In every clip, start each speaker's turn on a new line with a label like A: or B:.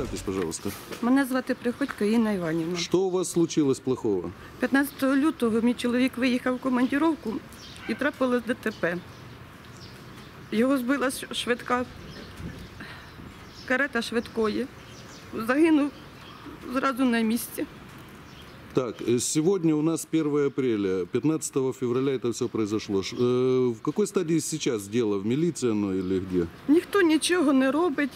A: Представьтесь, пожалуйста.
B: Мене звати Приходько Інна Іванівна.
A: Что у вас случилось плохого?
B: 15 лютого мій чоловік виїхав в командіровку і трапилось ДТП. Його збила ш- швидка карета швидкої. Загинув зразу на місці.
A: Так, э, сегодня у нас 1 апреля, 15 февраля это все произошло. Ш- э, В какой стадии сейчас дело? В милиции оно или где?
B: Ніхто нічого не робить.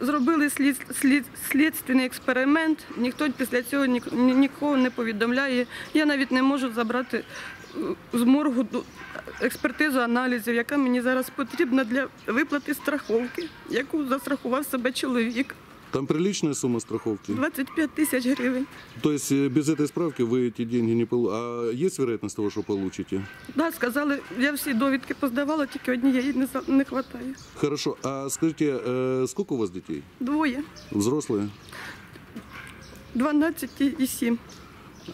B: Зробили слід, слід, слідственний експеримент. Ніхто після цього ні, ні- нікого не повідомляє. Я навіть не можу забрати е, з моргу ду- експертизу аналізів, яка мені зараз потрібна для виплати страховки, яку застрахував себе чоловік.
A: Там приличная сумма страховки.
B: 25 тисяч гривень.
A: То есть э, без этой справки вы эти деньги не получите. А есть вероятность того, что получите?
B: Да, сказали, я всі довідки поздавала, тільки однієї не, за- не вистачає.
A: Хорошо. А скажите, э, сколько у вас детей?
B: Двоє,
A: Взрослые?
B: 12 і 7.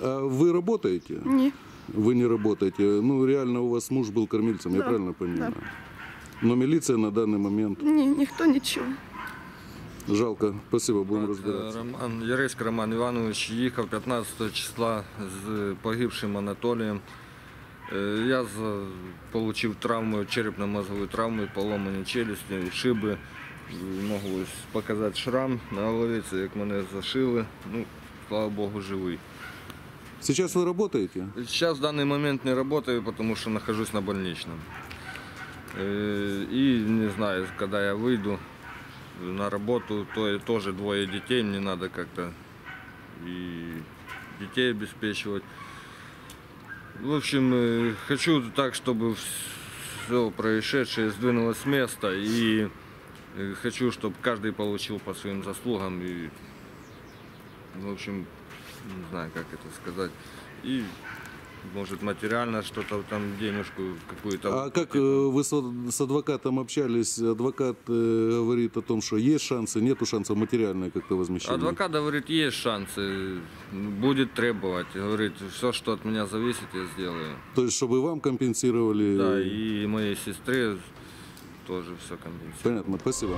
A: А вы работаете?
B: Ні.
A: Вы не работаете. Ну, реально у вас муж был кормильцем, я
B: Да,
A: правильно понимаю?
B: да.
A: Но милиция на данный момент
B: Ні, ніхто нічого.
A: жалко. Спасибо, будем
C: Е,
A: разбираться.
C: Роман Яресько Роман Іванович їхав 15 числа з погибшим Анатолієм. Е, Я отримав травму, черепно-мозгову травму, поломані челюсті, шиби. Можу ось показати шрам на голові, це як мене зашили. Ну, слава Богу, живий.
A: Сейчас вы работаете?
C: Сейчас в данный момент не работаю, потому что нахожусь на больничном. Э, И не знаю, когда я выйду На работу, то тоже двое детей, мне надо как-то и детей обеспечивать. В общем, э, хочу так, чтобы все происшедшее сдвинулось с места. И э, хочу, чтобы каждый получил по своим заслугам. И, в общем, не знаю, как это сказать. И, может, материально что-то там, денежку какую-то.
A: А как э, вы с, с адвокатом общались? Адвокат э, говорит о том, что есть шансы, нету шансов материальное как-то возмещение.
C: Адвокат говорит, есть шансы, будет требовать. Говорит, все, что от меня зависит, я сделаю.
A: То есть, чтобы вам компенсировали?
C: Да, и моей сестре тоже все компенсирует.
A: Понятно, спасибо.